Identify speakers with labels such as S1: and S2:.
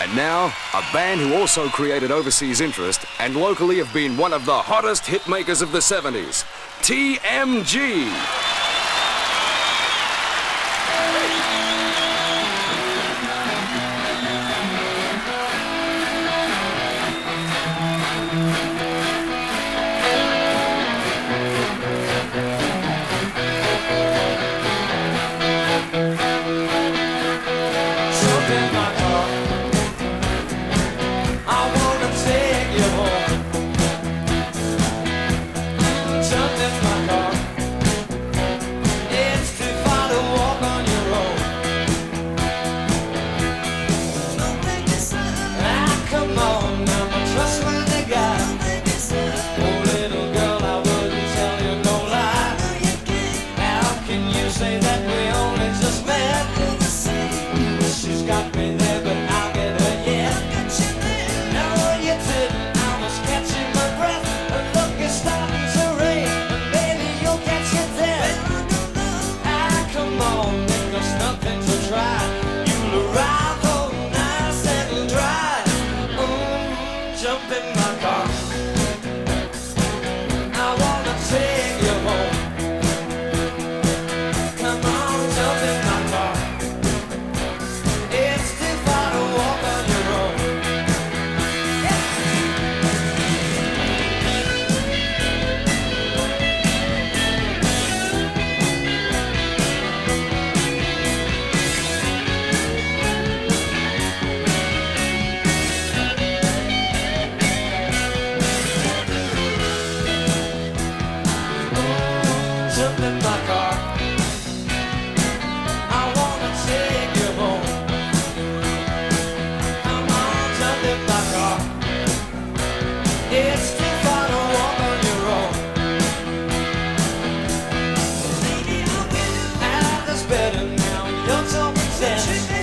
S1: And now, a band who also created overseas interest and locally have been one of the hottest hit makers of the 70s, TMG. better now. Your tone presents.